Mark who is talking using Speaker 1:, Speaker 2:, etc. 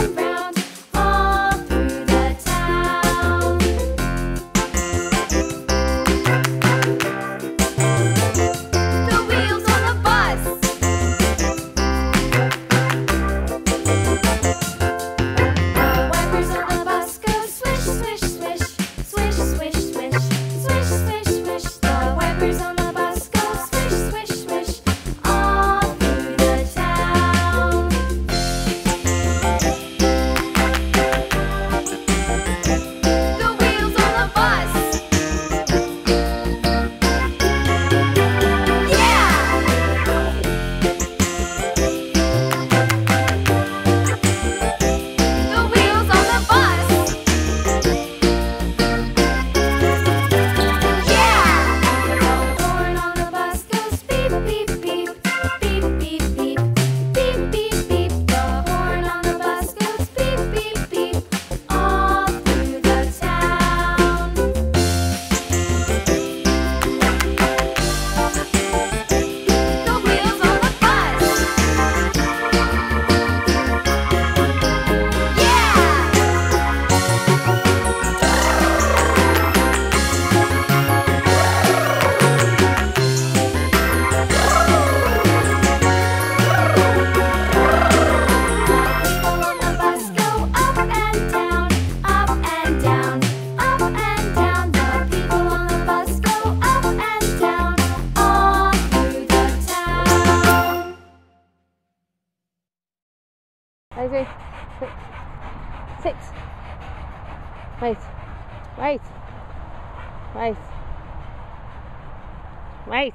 Speaker 1: and Daisy, sit. Sit. Wait. Wait. Wait. Wait.